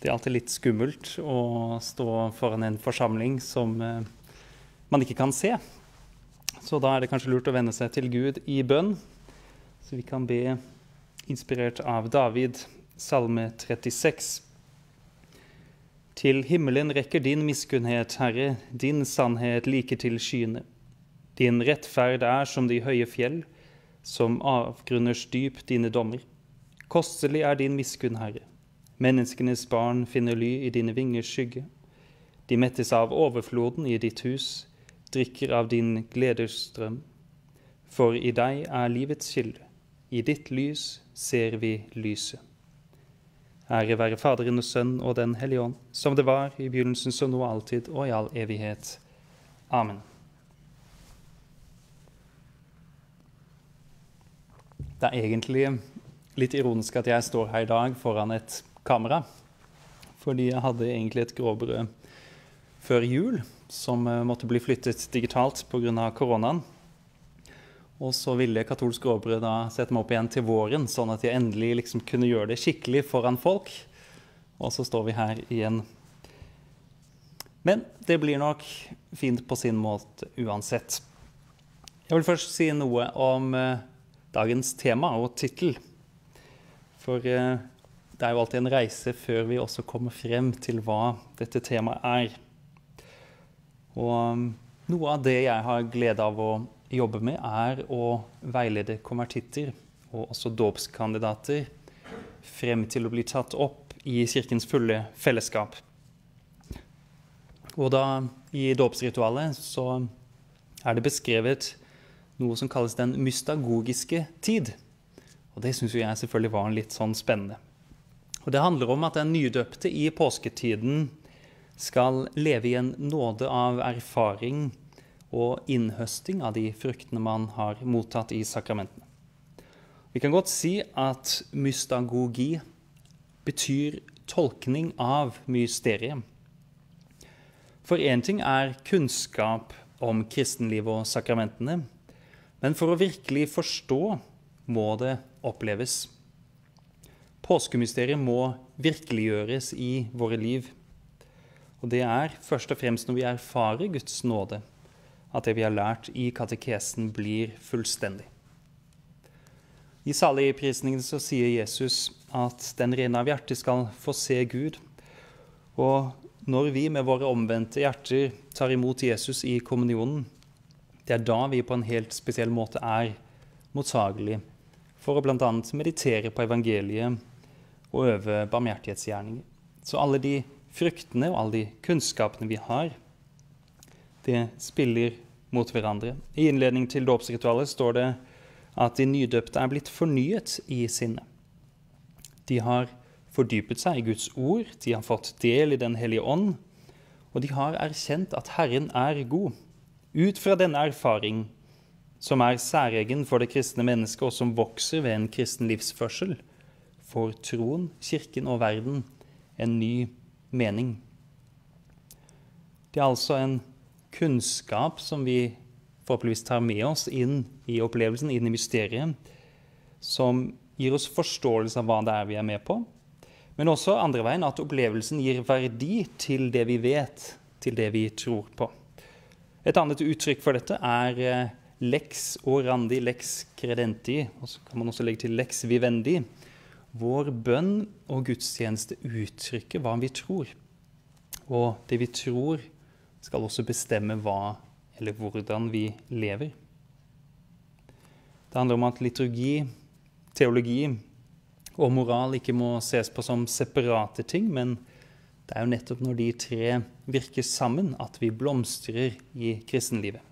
Det er alltid litt skummelt å stå foran en forsamling som eh, man ikke kan se. Så da er det kanskje lurt å venne seg til Gud i bønn. Så vi kan be inspirert av David, salme 36. Til himmelen rekker din miskunnhet, Herre, din sannhet like til skyene. Din rettferd er som de høye fjell, som avgrunners dyp dine dommer. Kostelig er din miskunn, Herre. Menneskenes barn finner ly i dine vingers skygge. De mettes av overfloden i ditt hus, drikker av din gleders strøm. For i deg er livets kilde, i ditt lys ser vi lyset. Ære være Faderen og Sønn og Den hellige ånd, som det var i begynnelsen, som nå alltid og i all evighet. Amen. Det er egentlig litt ironisk at jeg står her i dag foran et kamera. Fordi jeg hadde egentlig et gråbrød før jul som eh, måtte bli flyttet digitalt pga. koronaen. Og så ville katolsk gråbrød da sette meg opp igjen til våren, sånn at jeg endelig liksom kunne gjøre det skikkelig foran folk. Og så står vi her igjen. Men det blir nok fint på sin måte uansett. Jeg vil først si noe om eh, dagens tema og tittel. For eh, det er jo alltid en reise før vi også kommer frem til hva dette temaet er. Og um, noe av det jeg har glede av å jobbe med, er å veilede konvertitter og også dåpskandidater frem til å bli tatt opp i Kirkens fulle fellesskap. Og da i dåpsritualet så er det beskrevet noe som kalles den mystagogiske tid. Og det syns jeg selvfølgelig var litt sånn spennende. Og Det handler om at den nydøpte i påsketiden skal leve i en nåde av erfaring og innhøsting av de fruktene man har mottatt i sakramentene. Vi kan godt si at mystagogi betyr tolkning av mysteriet. For én ting er kunnskap om kristenlivet og sakramentene. Men for å virkelig forstå må det oppleves. Påskemysteriet må virkeliggjøres i våre liv. Og det er først og fremst når vi erfarer Guds nåde, at det vi har lært i katekesen, blir fullstendig. I saligprisningen så sier Jesus at den rene av hjerte skal få se Gud. Og når vi med våre omvendte hjerter tar imot Jesus i kommunionen, det er da vi på en helt spesiell måte er mottagelige for å bl.a. meditere på evangeliet og øve barmhjertighetsgjerninger. Så alle de fryktene og alle de kunnskapene vi har, det spiller mot hverandre. I innledning til dåpsritualet står det at de nydøpte er blitt fornyet i sinnet. De har fordypet seg i Guds ord, de har fått del i Den hellige ånd, og de har erkjent at Herren er god. Ut fra denne erfaring, som er særegen for det kristne mennesket, og som vokser ved en kristen livsførsel, får troen, kirken og verden en ny mening. Det er altså en kunnskap som vi forhåpentligvis tar med oss inn i opplevelsen, inn i mysteriet, som gir oss forståelse av hva det er vi er med på, men også andre veien at opplevelsen gir verdi til det vi vet, til det vi tror på. Et annet uttrykk for dette er eh, lex orandi, lex credenti. Og så kan man også legge til lex vivendi. Vår bønn og gudstjeneste uttrykker hva vi tror. Og det vi tror, skal også bestemme hva eller hvordan vi lever. Det handler om at liturgi, teologi og moral ikke må ses på som separate ting, men det er jo nettopp når de tre virker sammen, at vi blomstrer i kristenlivet.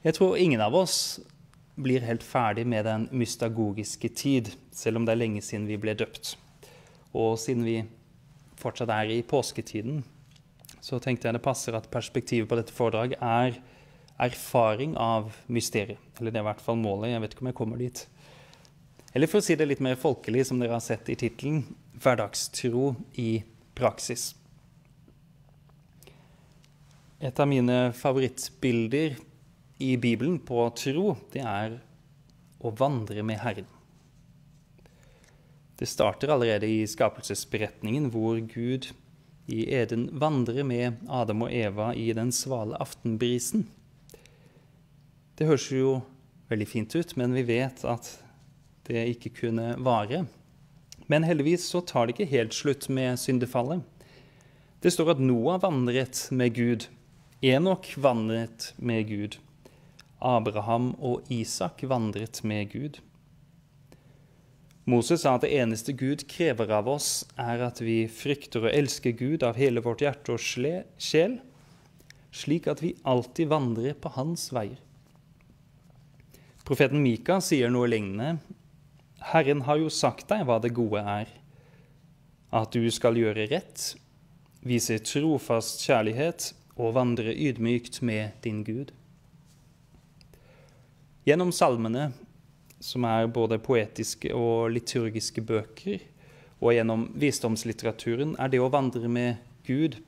Jeg tror ingen av oss blir helt ferdig med den mystagogiske tid, selv om det er lenge siden vi ble døpt. Og siden vi fortsatt er i påsketiden, så tenkte jeg det passer at perspektivet på dette foredraget er erfaring av mysteriet. Eller det er i hvert fall målet. Jeg vet ikke om jeg kommer dit. Eller for å si det litt mer folkelig, som dere har sett i tittelen, hverdagstro i praksis. Et av mine favorittbilder i Bibelen på tro, det er å vandre med Herren. Det starter allerede i skapelsesberetningen, hvor Gud i Eden vandrer med Adam og Eva i den svale aftenbrisen. Det høres jo veldig fint ut, men vi vet at det ikke kunne vare. Men heldigvis så tar det ikke helt slutt med syndefallet. Det står at Noah vandret med Gud. Enok vandret med Gud. Abraham og Isak vandret med Gud. Moses sa at det eneste Gud krever av oss, er at vi frykter og elsker Gud av hele vårt hjerte og sjel, slik at vi alltid vandrer på hans veier. Profeten Mika sier noe lignende. Herren har jo sagt deg hva det gode er, at du skal gjøre rett, vise trofast kjærlighet og vandre ydmykt med din Gud. Gjennom salmene som er både poetiske og liturgiske bøker, og gjennom visdomslitteraturen, er det å vandre med Gud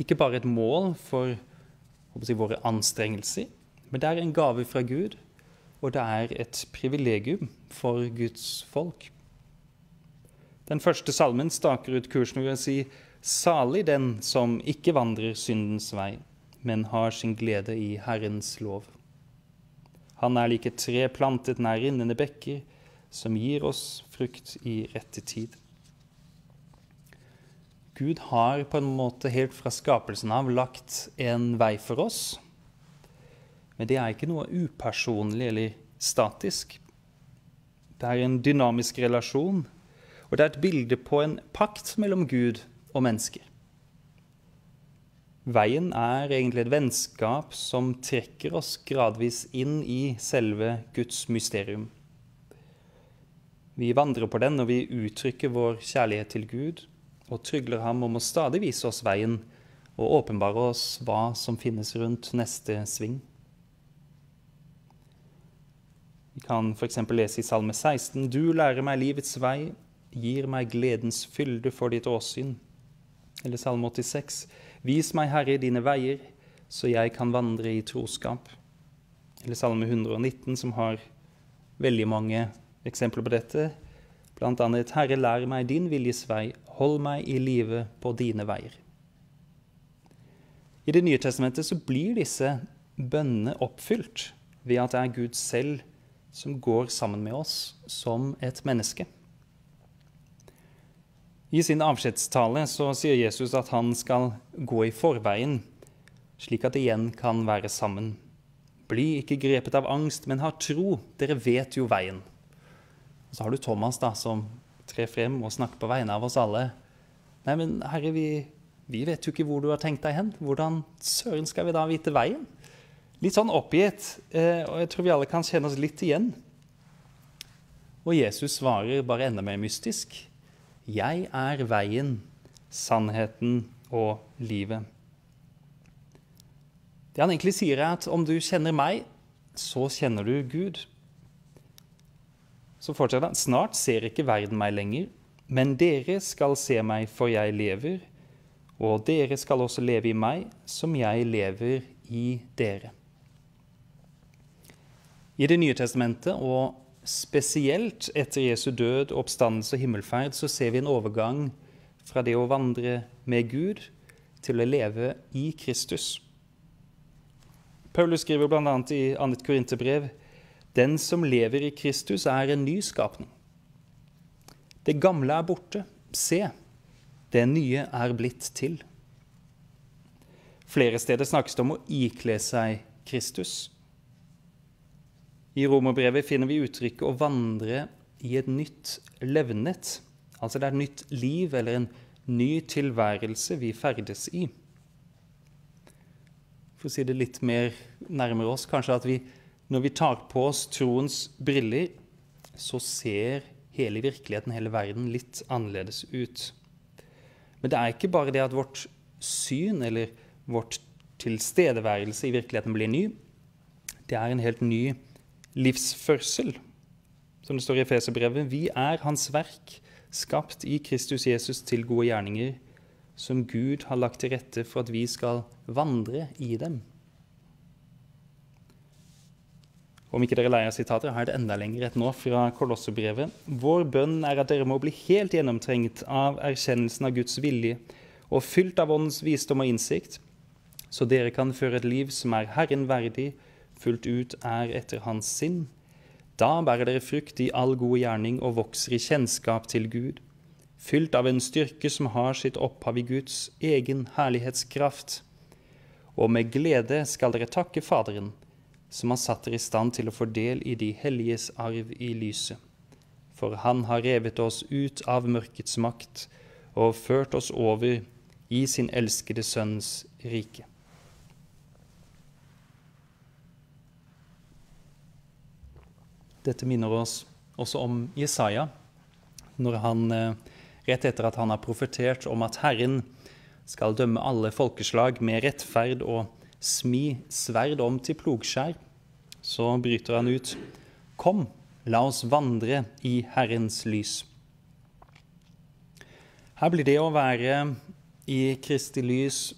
ikke bare et mål for si, våre anstrengelser, men det er en gave fra Gud, og det er et privilegium for Guds folk. Den første salmen staker ut kursen ved å si Salig den som ikke vandrer syndens vei, men har sin glede i Herrens lov. Han er like tre plantet nær rinnende bekker, som gir oss frukt i rette tid. Gud har på en måte helt fra skapelsen av lagt en vei for oss. Men det er ikke noe upersonlig eller statisk. Det er en dynamisk relasjon, og det er et bilde på en pakt mellom Gud og mennesker. Veien er egentlig et vennskap som trekker oss gradvis inn i selve Guds mysterium. Vi vandrer på den når vi uttrykker vår kjærlighet til Gud og trygler ham om å stadig vise oss veien og åpenbare oss hva som finnes rundt neste sving. Vi kan f.eks. lese i Salme 16.: Du lærer meg livets vei, gir meg gledens fylde for ditt åsyn. Eller Salme 86. Vis meg, Herre, dine veier, så jeg kan vandre i troskap. Eller Salme 119, som har veldig mange eksempler på dette. Blant annet Herre, lær meg din viljes vei, hold meg i live på dine veier. I Det nye testamentet så blir disse bønnene oppfylt ved at det er Gud selv som går sammen med oss som et menneske. I sin avskjedstale så sier Jesus at han skal gå i forveien, slik at igjen kan være sammen. Bli ikke grepet av angst, men ha tro. Dere vet jo veien. Og så har du Thomas da, som trer frem og snakker på vegne av oss alle. Nei, men herre, vi, vi vet jo ikke hvor du har tenkt deg hen. Hvordan søren skal vi da vite veien? Litt sånn oppgitt, eh, og jeg tror vi alle kan kjenne oss litt igjen. Og Jesus svarer bare enda mer mystisk. 'Jeg er veien, sannheten og livet'. Det han egentlig sier, er at om du kjenner meg, så kjenner du Gud. Så fortsetter han. Snart ser ikke verden meg lenger, men dere skal se meg, for jeg lever. Og dere skal også leve i meg, som jeg lever i dere. I Det nye testamentet og spesielt etter Jesu død, oppstandelse og himmelferd, så ser vi en overgang fra det å vandre med Gud til å leve i Kristus. Paulus skriver bl.a. i 2. Korinterbrev den som lever i Kristus, er en ny skapning. Det gamle er borte. Se, det nye er blitt til. Flere steder snakkes det om å ikle seg Kristus. I romerbrevet finner vi uttrykket 'å vandre i et nytt levnet'. Altså det er et nytt liv eller en ny tilværelse vi ferdes i. For å si det litt mer nærmere oss, kanskje at vi, når vi tar på oss troens briller, så ser hele virkeligheten, hele verden, litt annerledes ut. Men det er ikke bare det at vårt syn eller vårt tilstedeværelse i virkeligheten blir ny. Det er en helt ny livsførsel. Som det står i Efeserbrevet, vi er Hans verk, skapt i Kristus Jesus til gode gjerninger, som Gud har lagt til rette for at vi skal vandre i dem. Om ikke dere leier sitater, har jeg det enda lenger et nå fra Kolossebrevet. Vår bønn er at dere må bli helt gjennomtrengt av erkjennelsen av Guds vilje og fylt av Åndens visdom og innsikt, så dere kan føre et liv som er Herren verdig, fullt ut er etter Hans sinn. Da bærer dere frukt i all god gjerning og vokser i kjennskap til Gud, fylt av en styrke som har sitt opphav i Guds egen herlighetskraft. Og med glede skal dere takke Faderen, som har satt dere i stand til å få del i de helliges arv i lyset. For han har revet oss ut av mørkets makt og ført oss over i sin elskede Sønns rike. Dette minner oss også om Jesaja, når han, eh, rett etter at han har profetert om at Herren skal dømme alle folkeslag med rettferd og smi sverd om til plogskjær, så bryter han ut Kom, la oss vandre i Herrens lys. Her blir det å være i Kristi lys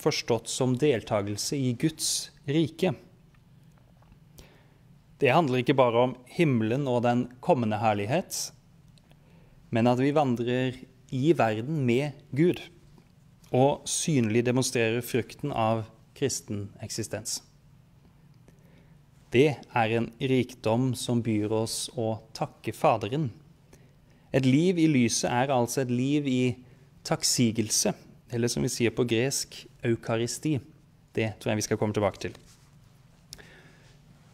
forstått som deltakelse i Guds rike. Det handler ikke bare om himmelen og den kommende herlighet, men at vi vandrer i verden med Gud og synlig demonstrerer frukten av kristen eksistens. Det er en rikdom som byr oss å takke Faderen. Et liv i lyset er altså et liv i takksigelse, eller som vi sier på gresk, eukaristi. Det tror jeg vi skal komme tilbake til.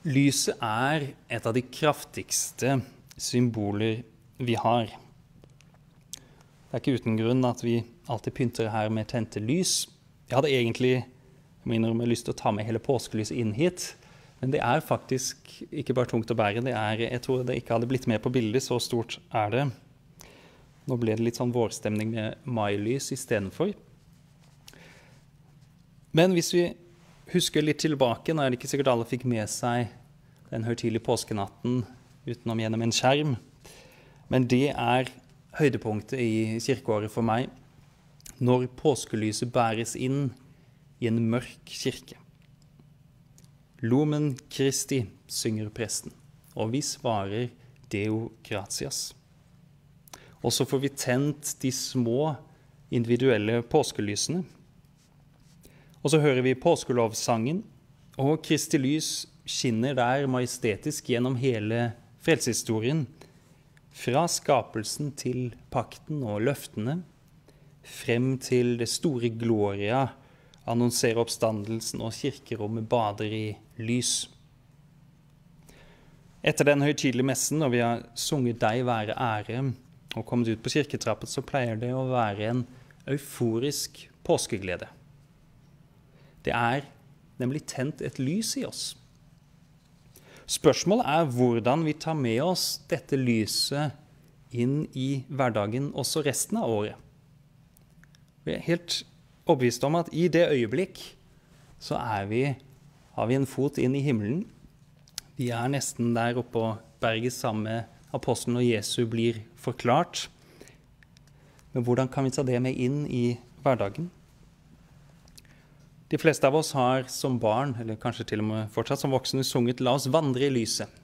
Lyset er et av de kraftigste symboler vi har. Det er ikke uten grunn at vi alltid pynter her med tente lys. Jeg hadde egentlig jeg lyst til å ta med hele påskelyset inn hit. Men det er faktisk ikke bare tungt å bære. Det er, jeg tror det ikke hadde blitt med på bildet, så stort er det. Nå ble det litt sånn vårstemning med mailys istedenfor. Men hvis vi husker litt tilbake, nå er det ikke sikkert alle fikk med seg den høytidelige påskenatten utenom gjennom en skjerm, men det er høydepunktet i kirkeåret for meg når påskelyset bæres inn i en mørk kirke. Lumen Christi, synger presten, og vi svarer Deo gratias. Og så får vi tent de små individuelle påskelysene. Og så hører vi påskelovsangen, og Kristi lys skinner der majestetisk gjennom hele frelsehistorien. Fra skapelsen til pakten og løftene, frem til det store gloria annonserer oppstandelsen, og kirkerommet bader i lys. Etter den høytidelige messen, når vi har sunget 'Deg være ære' og kommet ut på kirketrappen, så pleier det å være en euforisk påskeglede. Det er nemlig tent et lys i oss. Spørsmålet er hvordan vi tar med oss dette lyset inn i hverdagen også resten av året. Vi er helt overbevist om at i det øyeblikk så vi, har vi en fot inn i himmelen. Vi er nesten der oppe på berget sammen med apostelen, og Jesu blir forklart. Men hvordan kan vi ta det med inn i hverdagen? De fleste av oss har som barn, eller kanskje til og med fortsatt som voksne, sunget 'La oss vandre i lyset'.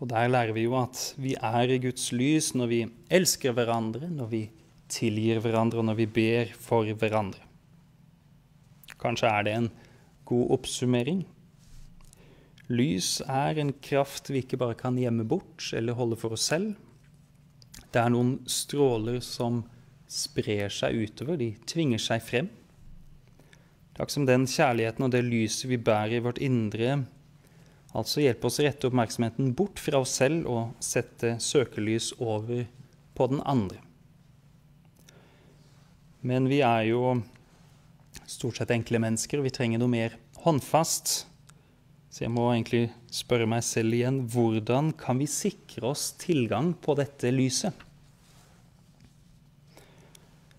Og Der lærer vi jo at vi er i Guds lys når vi elsker hverandre, når vi tilgir hverandre, og når vi ber for hverandre. Kanskje er det en god oppsummering. Lys er en kraft vi ikke bare kan gjemme bort eller holde for oss selv. Det er noen stråler som sprer seg utover, de tvinger seg frem. Akkurat som den kjærligheten og det lyset vi bærer i vårt indre, altså hjelper oss å rette oppmerksomheten bort fra oss selv og sette søkelys over på den andre. Men vi er jo stort sett enkle mennesker, og vi trenger noe mer håndfast. Så jeg må egentlig spørre meg selv igjen hvordan kan vi sikre oss tilgang på dette lyset?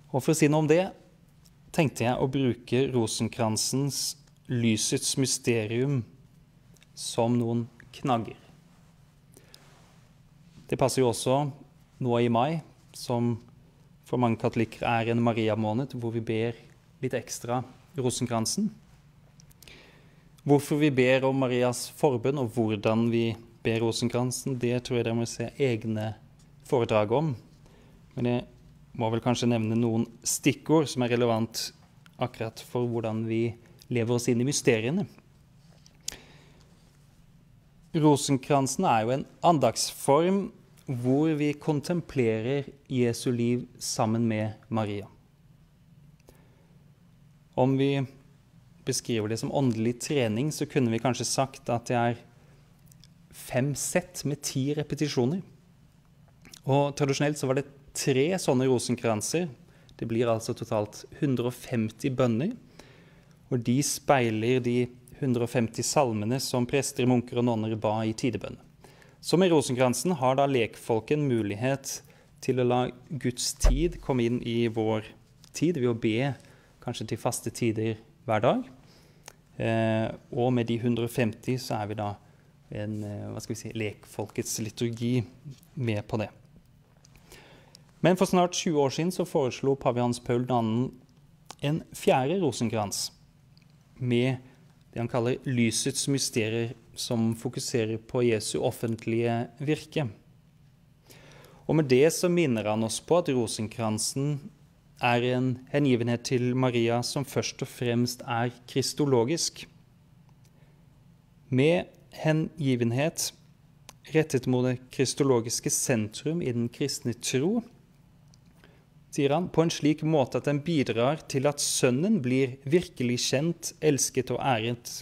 Og for å si noe om det tenkte jeg å bruke rosenkransens 'Lysets mysterium' som noen knagger. Det passer jo også nå i mai, som for mange katolikker er en Maria-måned hvor vi ber litt ekstra rosenkransen. Hvorfor vi ber om Marias forbønn, og hvordan vi ber rosenkransen, det tror jeg dere må se egne foredrag om. Men jeg må vel kanskje nevne noen stikkord som er relevant akkurat for hvordan vi lever oss inn i mysteriene. Rosenkransen er jo en andagsform hvor vi kontemplerer Jesu liv sammen med Maria. Om vi beskriver det som åndelig trening, så kunne vi kanskje sagt at det er fem sett med ti repetisjoner. Og tradisjonelt så var det tre sånne rosenkranser. Det blir altså totalt 150 bønner. Og de speiler de 150 salmene som prester, munker og nonner ba i tidebønn. Så med rosenkransen har da lekfolken mulighet til å la Guds tid komme inn i vår tid ved å be kanskje til faste tider hver dag. Eh, og med de 150 så er vi da en eh, hva skal vi si, lekfolkets liturgi med på det. Men for snart 20 år siden så foreslo pave Hans Paul 2. en fjerde rosenkrans med det han kaller 'lysets mysterier', som fokuserer på Jesu offentlige virke. Og med det så minner han oss på at rosenkransen er en hengivenhet til Maria som først og fremst er kristologisk. Med hengivenhet rettet mot det kristologiske sentrum i den kristne tro, sier han, på en slik måte at den bidrar til at Sønnen blir virkelig kjent, elsket og æret.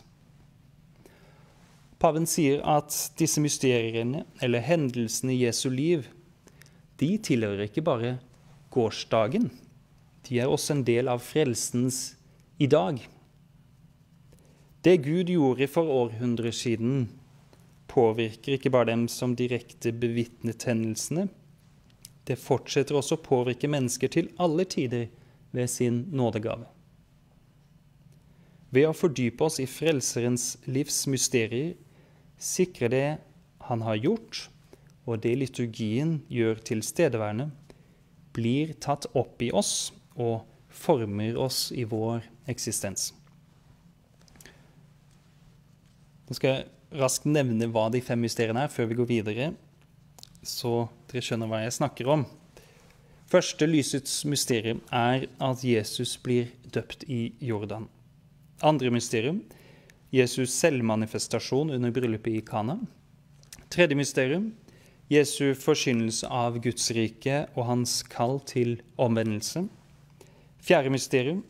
Paven sier at disse mysteriene, eller hendelsene i Jesu liv, de tilhører ikke bare gårsdagen de er også en del av frelsens i dag. Det Gud gjorde for århundrer siden, påvirker ikke bare dem som direkte bevitnet hendelsene. Det fortsetter også å påvirke mennesker til alle tider ved sin nådegave. Ved å fordype oss i Frelserens livs mysterier sikrer det han har gjort, og det liturgien gjør tilstedeværende, blir tatt opp i oss og former oss i vår eksistens. Nå skal jeg raskt nevne hva de fem mysteriene er, før vi går videre, så dere skjønner hva jeg snakker om. Første lysets mysterium er at Jesus blir døpt i Jordan. Andre mysterium Jesus selvmanifestasjon under bryllupet i Kana. Tredje mysterium Jesu forkynnelse av Guds rike og hans kall til omvendelse. Fjerde mysterium.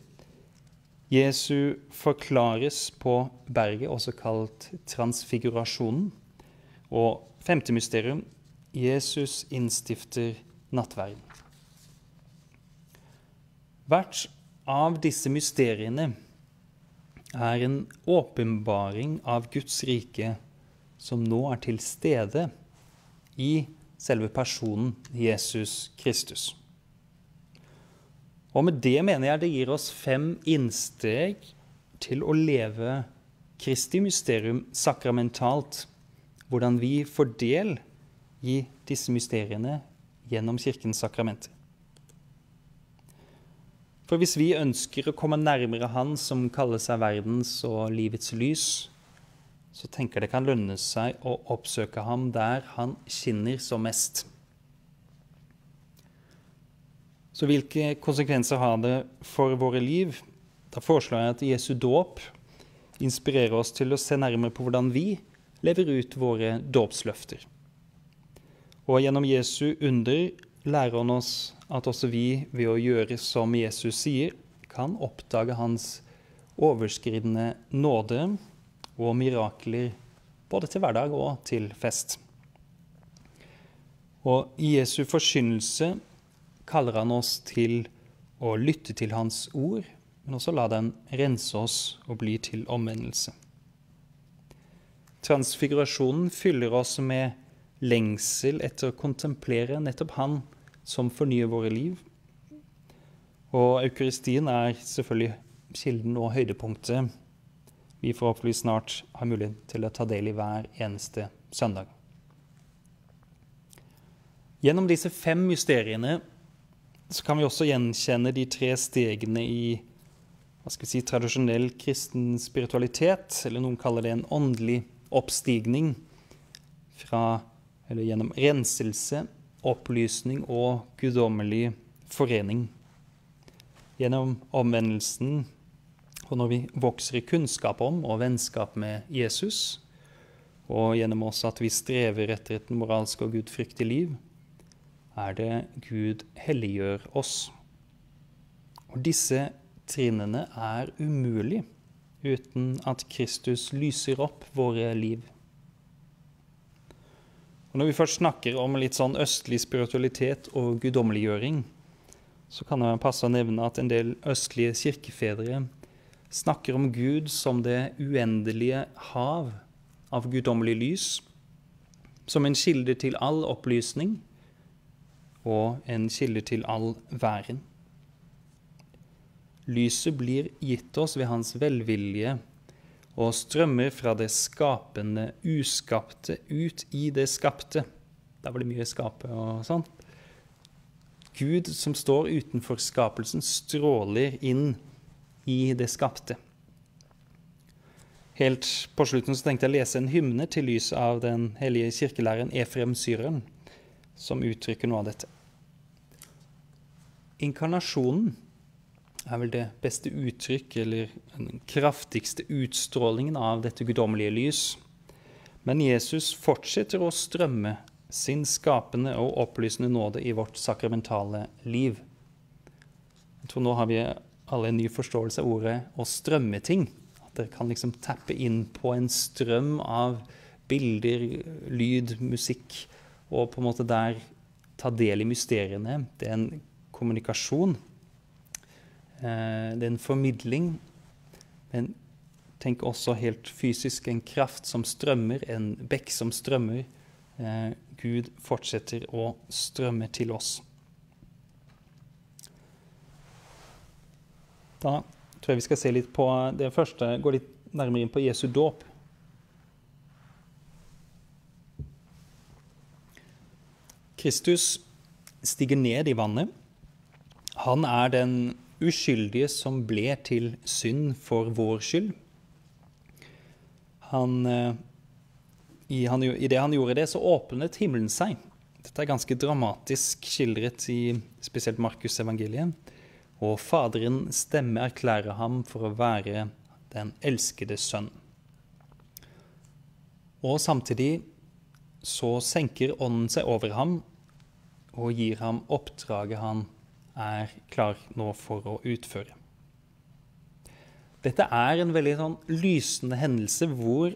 Jesu forklares på berget, også kalt transfigurasjonen. Og femte mysterium. Jesus innstifter nattverden. Hvert av disse mysteriene er en åpenbaring av Guds rike som nå er til stede i selve personen Jesus Kristus. Og med det mener jeg det gir oss fem innsteg til å leve Kristi mysterium sakramentalt. Hvordan vi får del i disse mysteriene gjennom Kirkens sakramenter. For hvis vi ønsker å komme nærmere Han som kaller seg verdens og livets lys, så tenker det kan lønne seg å oppsøke ham der han skinner som mest. Så hvilke konsekvenser har det for våre liv? Da foreslår jeg at Jesu dåp inspirerer oss til å se nærmere på hvordan vi lever ut våre dåpsløfter. Og gjennom Jesu under lærer han oss at også vi, ved å gjøre som Jesus sier, kan oppdage hans overskridende nåde og mirakler både til hverdag og til fest. Og i Jesu forkynnelse kaller han oss til å lytte til hans ord, men også la den rense oss og bli til omvendelse. Transfigurasjonen fyller oss med lengsel etter å kontemplere nettopp Han som fornyer våre liv. Og eukaristien er selvfølgelig kilden og høydepunktet vi forhåpentligvis snart har mulighet til å ta del i hver eneste søndag. Gjennom disse fem mysteriene så kan vi også gjenkjenne de tre stegene i hva skal vi si, tradisjonell kristen spiritualitet, eller noen kaller det en åndelig oppstigning fra, eller gjennom renselse, opplysning og guddommelig forening. Gjennom omvendelsen, og når vi vokser i kunnskap om og vennskap med Jesus, og gjennom også at vi strever etter et moralsk og gudfryktig liv, er det Gud helliggjør oss. Og disse trinnene er umulig uten at Kristus lyser opp våre liv. Og når vi først snakker om litt sånn østlig spiritualitet og guddommeliggjøring, så kan det passe å nevne at en del østlige kirkefedre snakker om Gud som det uendelige hav av guddommelig lys, som en kilde til all opplysning og en kilde til all væren. Lyset blir gitt oss ved hans velvilje og strømmer fra det skapende, uskapte, ut i det skapte. Der var det mye skape og sånn. Gud som står utenfor skapelsen, stråler inn i det skapte. Helt på slutten så tenkte jeg å lese en hymne til lys av den hellige kirkelæreren Efrem Syreren, som uttrykker noe av dette. Inkarnasjonen er vel det beste uttrykk, eller den kraftigste utstrålingen av dette guddommelige lys. Men Jesus fortsetter å strømme sin skapende og opplysende nåde i vårt sakramentale liv. Jeg tror nå har vi alle en ny forståelse av ordet 'å strømme ting'. At dere kan liksom tappe inn på en strøm av bilder, lyd, musikk, og på en måte der ta del i mysteriene. Det er en kommunikasjon. Eh, det er en formidling. Men tenk også helt fysisk en kraft som strømmer, en bekk som strømmer. Eh, Gud fortsetter å strømme til oss. Da tror jeg vi skal se litt på det første, gå litt nærmere inn på Jesu dåp. Kristus stiger ned i vannet. Han er den uskyldige som ble til synd for vår skyld. Han, eh, i, han, I det han gjorde det, så åpnet himmelen seg. Dette er ganske dramatisk skildret i spesielt Markus' evangeliet. Og Faderen stemme erklærer ham for å være den elskede sønn. Og samtidig så senker ånden seg over ham og gir ham oppdraget han er klar nå for å utføre. Dette er en veldig sånn lysende hendelse hvor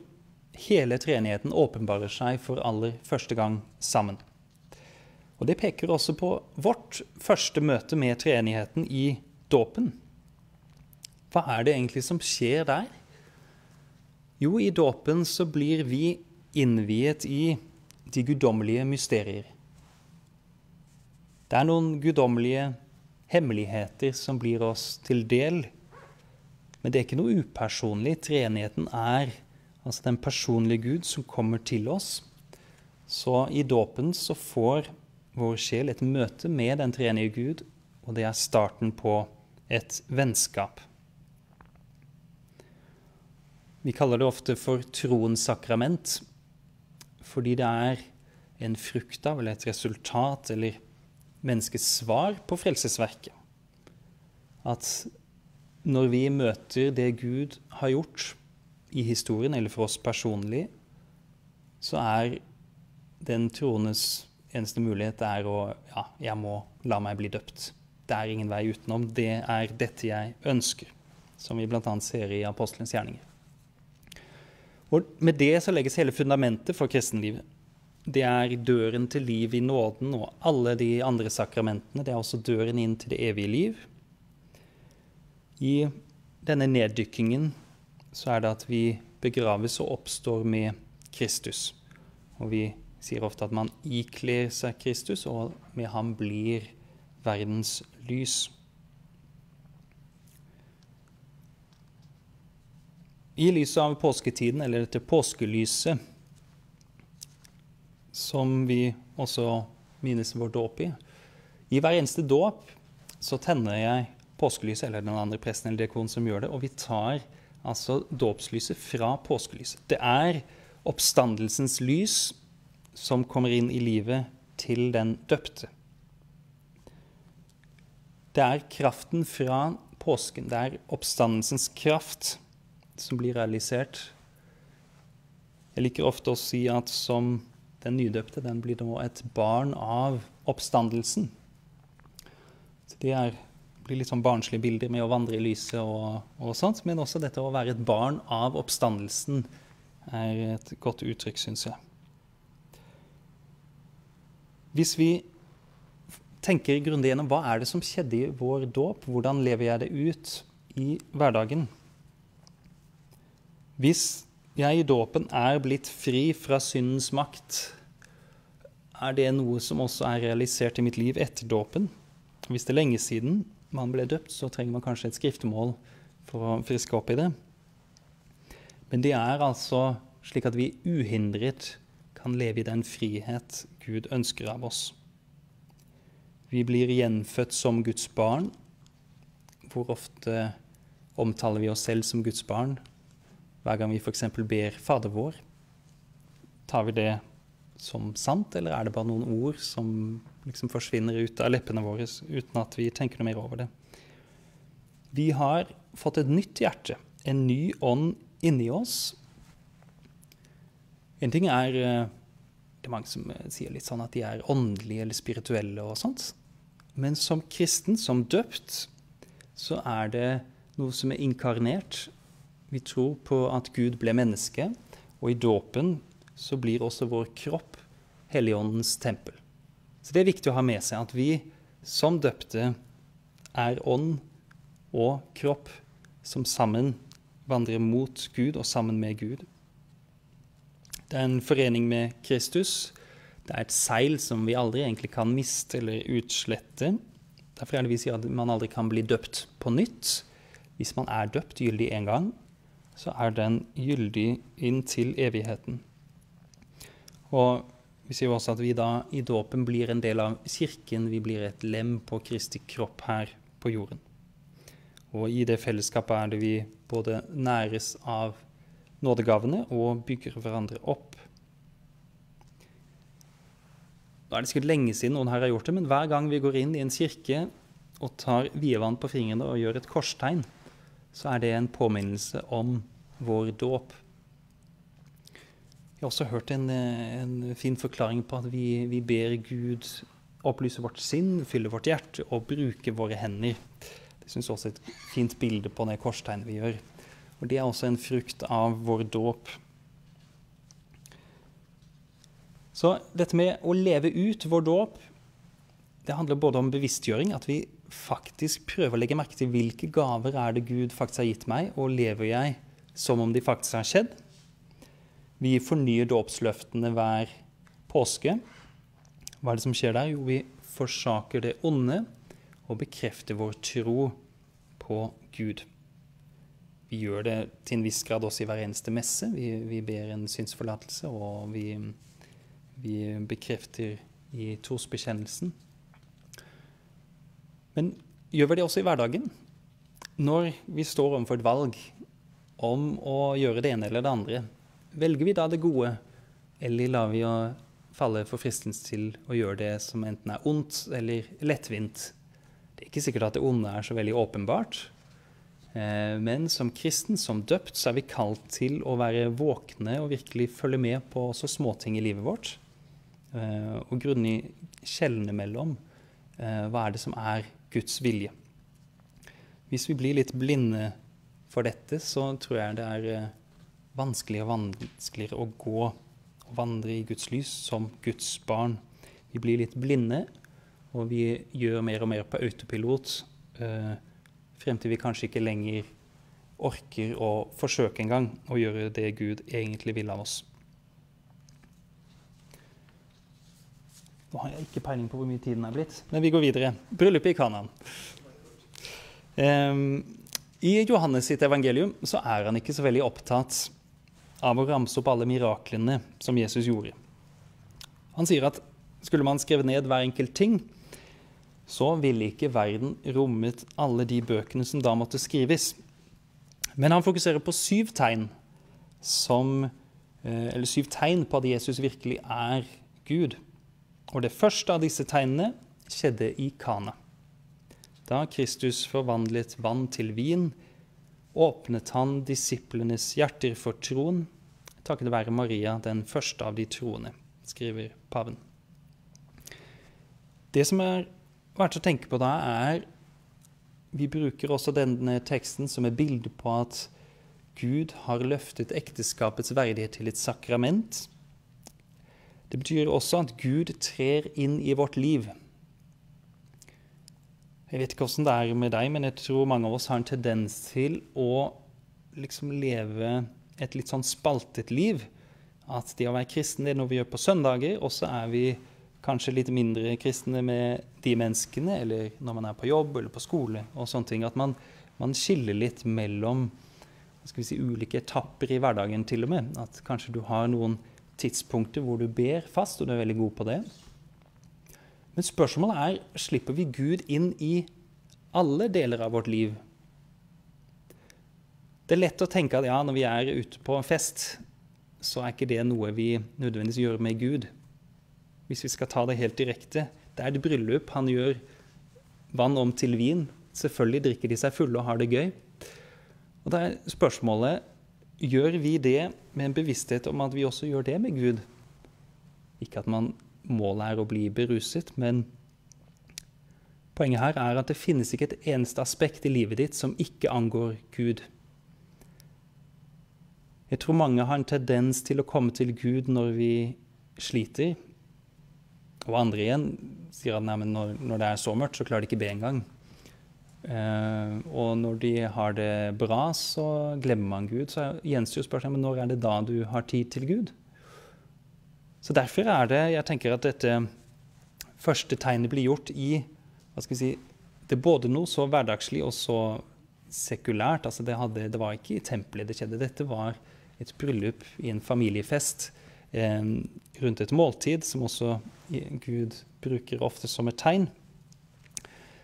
hele treenigheten åpenbarer seg for aller første gang sammen. Og Det peker også på vårt første møte med treenigheten i dåpen. Hva er det egentlig som skjer der? Jo, i dåpen så blir vi innviet i de guddommelige mysterier. Det er noen guddommelige hemmeligheter som blir oss til del. Men det er ikke noe upersonlig. Treenigheten er altså den personlige Gud som kommer til oss. Så i dåpen så får vår sjel et møte med den treenige Gud, og det er starten på et vennskap. Vi kaller det ofte for troens sakrament, fordi det er en frukt av, eller et resultat, eller menneskets svar på frelsesverket. At når vi møter det Gud har gjort i historien, eller for oss personlig, så er den troendes eneste mulighet er å Ja, jeg må la meg bli døpt. Det er ingen vei utenom. Det er dette jeg ønsker, som vi bl.a. ser i apostelens gjerninger. Og Med det så legges hele fundamentet for kristenlivet det er døren til liv i nåden og alle de andre sakramentene. Det er også døren inn til det evige liv. I denne neddykkingen så er det at vi begraves og oppstår med Kristus. Og vi sier ofte at man ikler seg Kristus, og med ham blir verdens lys. I lyset av påsketiden, eller dette påskelyset, som vi også minnes vår dåp i. I hver eneste dåp så tenner jeg påskelyset, eller den andre presten eller dekonen som gjør det, og vi tar altså dåpslyset fra påskelyset. Det er oppstandelsens lys som kommer inn i livet til den døpte. Det er kraften fra påsken, det er oppstandelsens kraft som blir realisert. Jeg liker ofte å si at som den nydøpte, den blir nå et barn av oppstandelsen. Så det er, blir litt sånn barnslige bilder med å vandre i lyset og, og, sånt. Men også dette å være et barn av oppstandelsen er et godt uttrykk, syns jeg. Hvis vi tenker grundig gjennom hva er det som skjedde i vår dåp, hvordan lever jeg det ut i hverdagen? Hvis jeg i dåpen er blitt fri fra syndens makt, er det noe som også er realisert i mitt liv etter dåpen? Hvis det er lenge siden man ble døpt, så trenger man kanskje et skriftemål for å friske opp i det. Men det er altså slik at vi uhindret kan leve i den frihet Gud ønsker av oss. Vi blir gjenfødt som Guds barn. Hvor ofte omtaler vi oss selv som Guds barn? Hver gang vi f.eks. ber Fader vår, tar vi det som sant, eller er det bare noen ord som liksom forsvinner ut av leppene våre uten at vi tenker noe mer over det? Vi har fått et nytt hjerte, en ny ånd inni oss. En ting er eh, Det er mange som eh, sier litt sånn at de er åndelige eller spirituelle og sånt. Men som kristen, som døpt, så er det noe som er inkarnert. Vi tror på at Gud ble menneske, og i dåpen så blir også vår kropp Helligåndens tempel. Så det er viktig å ha med seg at vi som døpte er ånd og kropp som sammen vandrer mot Gud og sammen med Gud. Det er en forening med Kristus. Det er et seil som vi aldri egentlig kan miste eller utslette. Derfor er det vi sier at man aldri kan bli døpt på nytt. Hvis man er døpt gyldig én gang, så er den gyldig inntil evigheten. Og vi sier også at vi da i dåpen blir en del av kirken. Vi blir et lem på Kristi kropp her på jorden. Og i det fellesskapet er det vi både næres av nådegavene og bygger hverandre opp. Nå er det sikkert lenge siden noen her har gjort det, men hver gang vi går inn i en kirke og tar vievann på fingrene og gjør et korstegn, så er det en påminnelse om vår dåp. Jeg har også hørt en, en fin forklaring på at vi, vi, ber Gud opplyse vårt sinn, fylle vårt hjerte og bruke våre hender. Det syns også er et fint bilde på det korstegnet vi gjør. Og Det er også en frukt av vår dåp. Så dette med å leve ut vår dåp, det handler både om bevisstgjøring, at vi faktisk prøve å legge merke til hvilke gaver er det Gud faktisk har gitt meg, og lever jeg som om de faktisk har skjedd? Vi fornyer dåpsløftene hver påske. Hva er det som skjer der? Jo, vi forsaker det onde og bekrefter vår tro på Gud. Vi gjør det til en viss grad også i hver eneste messe. Vi, vi ber en synsforlatelse, og vi, vi bekrefter i trosbekjennelsen. Men gjør vi det også i hverdagen? Når vi står overfor et valg om å gjøre det ene eller det andre, Velger vi da det gode, eller lar vi å falle for fristelsen til å gjøre det som enten er ondt eller lettvint? Det er ikke sikkert at det onde er så veldig åpenbart. Eh, men som kristen, som døpt, så er vi kalt til å være våkne og virkelig følge med på også småting i livet vårt. Eh, og grunne skjellene mellom eh, hva er det som er Guds vilje. Hvis vi blir litt blinde for dette, så tror jeg det er vanskeligere og vanskeligere å gå og vandre i Guds lys som Guds barn. Vi blir litt blinde, og vi gjør mer og mer på autopilot eh, frem til vi kanskje ikke lenger orker å forsøke engang å gjøre det Gud egentlig vil av oss. Nå har jeg ikke peiling på hvor mye tiden er blitt, men vi går videre. Bryllupet i Kanaan. Um, I Johannes sitt evangelium så er han ikke så veldig opptatt av å ramse opp alle miraklene som Jesus gjorde. Han sier at skulle man skrevet ned hver enkelt ting, så ville ikke verden rommet alle de bøkene som da måtte skrives. Men han fokuserer på syv tegn, som, eh, syv tegn på at Jesus virkelig er Gud. Og det første av disse tegnene skjedde i Kana. Da Kristus forvandlet vann til vin, åpnet han disiplenes hjerter for troen, takket være Maria, den første av de troende, skriver paven. Det som er verdt å tenke på da, er Vi bruker også denne teksten som et bilde på at Gud har løftet ekteskapets verdighet til et sakrament. Det betyr også at Gud trer inn i vårt liv. Jeg vet ikke åssen det er med deg, men jeg tror mange av oss har en tendens til å liksom leve et litt sånn spaltet liv. At det å være kristen det er noe vi gjør på søndager, og så er vi kanskje litt mindre kristne med de menneskene, eller når man er på jobb eller på skole og sånne ting. At man, man skiller litt mellom skal vi si, ulike etapper i hverdagen, til og med. At kanskje du har noen tidspunkter hvor du ber fast, og du er veldig god på det. Men spørsmålet er slipper vi Gud inn i alle deler av vårt liv. Det er lett å tenke at ja, når vi er ute på en fest, så er ikke det noe vi nødvendigvis gjør med Gud hvis vi skal ta det helt direkte. Det er et bryllup. Han gjør vann om til vin. Selvfølgelig drikker de seg fulle og har det gøy. Og da er spørsmålet gjør vi det med en bevissthet om at vi også gjør det med Gud. Ikke at man målet er å bli beruset, men poenget her er at det finnes ikke et eneste aspekt i livet ditt som ikke angår Gud. Jeg tror mange har en tendens til å komme til Gud når vi sliter, og andre igjen sier at nei, når, når, det er så mørkt, så klarer de ikke be engang. Uh, og når de har det bra, så glemmer man Gud. Så gjenstår spørsmålet men når er det da du har tid til Gud? Så derfor er det jeg tenker at dette første tegnet blir gjort i hva skal vi si, Det er både noe så hverdagslig og så sekulært. altså det, hadde, det var ikke i tempelet det skjedde. Dette var et bryllup i en familiefest eh, rundt et måltid, som også Gud bruker ofte som et tegn.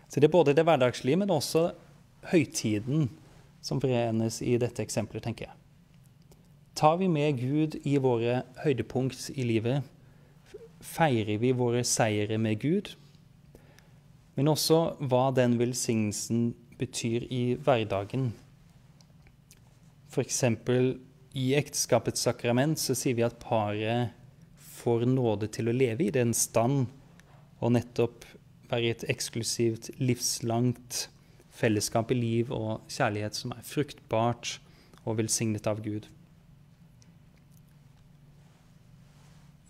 Så det er både det hverdagslige, men også høytiden som forenes i dette eksempelet, tenker jeg. Tar vi med Gud i våre høydepunkt i livet, feirer vi våre seire med Gud, men også hva den velsignelsen betyr i hverdagen. F.eks. i ekteskapets sakrament så sier vi at paret får nåde til å leve i den stand og nettopp være i et eksklusivt, livslangt fellesskap i liv og kjærlighet som er fruktbart og velsignet av Gud.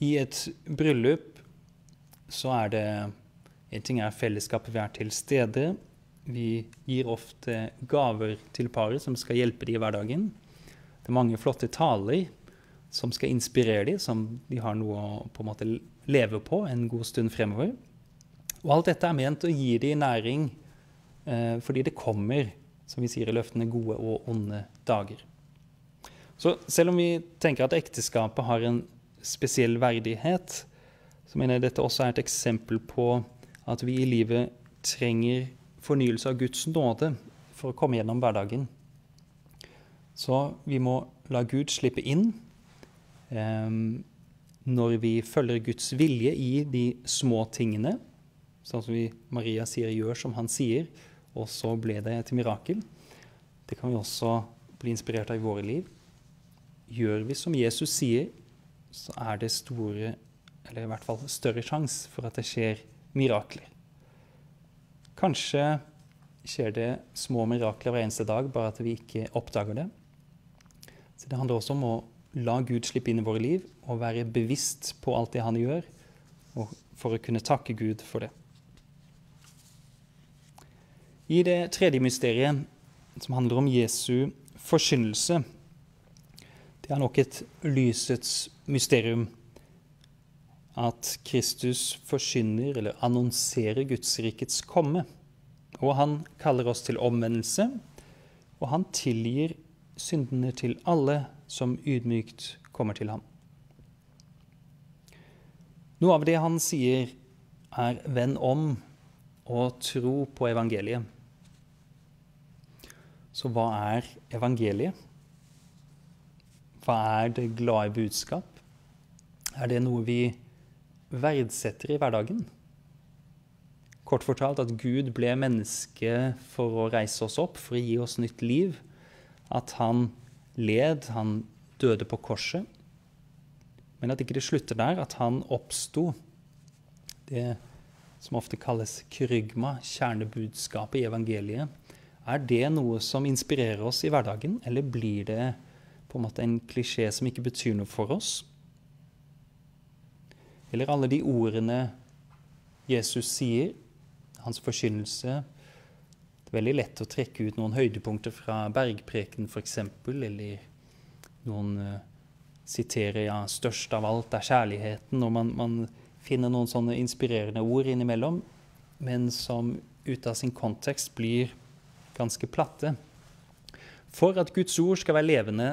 I et bryllup så er det En ting er fellesskapet, vi er til stede. Vi gir ofte gaver til paret som skal hjelpe dem i hverdagen. Det er mange flotte taler som skal inspirere dem, som de har noe å på en måte leve på en god stund fremover. Og alt dette er ment å gi dem næring eh, fordi det kommer, som vi sier i løftene, gode og onde dager. Så selv om vi tenker at ekteskapet har en spesiell verdighet, så mener jeg dette også er et eksempel på at vi i livet trenger fornyelse av Guds nåde for å komme gjennom hverdagen. Så vi må la Gud slippe inn når vi følger Guds vilje i de små tingene, sånn som vi, Maria sier 'gjør som han sier', og så ble det et mirakel. Det kan vi også bli inspirert av i våre liv. Gjør vi som Jesus sier, så er det store, eller i hvert fall større sjanse for at det skjer mirakler. Kanskje skjer det små mirakler hver eneste dag, bare at vi ikke oppdager det. Så Det handler også om å la Gud slippe inn i våre liv og være bevisst på alt det han gjør, for å kunne takke Gud for det. I det tredje mysteriet, som handler om Jesu forkynnelse, det er nok et lysets mysterium. At Kristus forkynner eller annonserer Gudsrikets komme. Og han kaller oss til omvendelse, og han tilgir syndene til alle som ydmykt kommer til ham. Noe av det han sier, er 'venn om', og tro på evangeliet. Så hva er evangeliet? Hva er det glade budskap? Er det noe vi verdsetter i hverdagen? Kort fortalt at Gud ble menneske for å reise oss opp, for å gi oss nytt liv. At han led, han døde på korset. Men at ikke det slutter der, at han oppsto. Det som ofte kalles krygma, kjernebudskapet i evangeliet. Er det noe som inspirerer oss i hverdagen, eller blir det på en måte en klisjé som ikke betyr noe for oss? Eller alle de ordene Jesus sier, hans forkynnelse. Det er veldig lett å trekke ut noen høydepunkter fra bergpreken f.eks., eller noen uh, siterer ja, 'størst av alt er kjærligheten', og man, man, finner noen sånne inspirerende ord innimellom, men som ut av sin kontekst blir ganske platte. For at Guds ord skal være levende,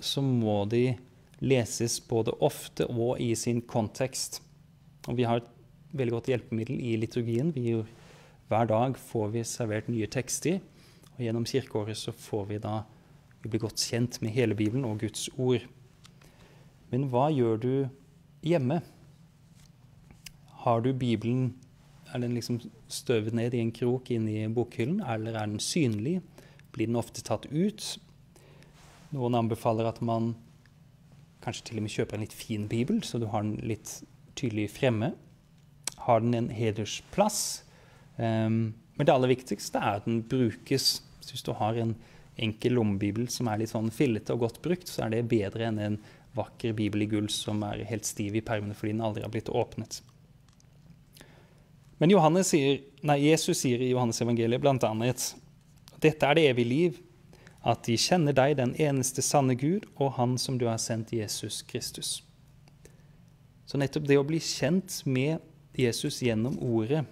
så må de leses både ofte og i sin kontekst. Og vi har et veldig godt hjelpemiddel i liturgien. Vi hver dag får vi servert nye tekster, og gjennom kirkeåret så får vi da vi blir godt kjent med hele Bibelen og Guds ord. Men hva gjør du hjemme? Har du Bibelen Er den liksom støvet ned i en krok inne i bokhyllen, eller er den synlig? Blir den ofte tatt ut? Noen anbefaler at man kanskje til og med kjøper en litt fin bibel, så du har den litt tydelig fremme. Har den en hedersplass? Um, men det aller viktigste er at den brukes. Så hvis du har en enkel lommebibel som er litt sånn fillete og godt brukt, så er det bedre enn en vakker bibel i gull som er helt stiv i permene fordi den aldri har blitt åpnet. Men sier, nei, Jesus sier i Johannes evangeliet bl.a.: Dette er det evige liv, at de kjenner deg, den eneste sanne Gud, og Han som du har sendt, Jesus Kristus. Så nettopp det å bli kjent med Jesus gjennom ordet,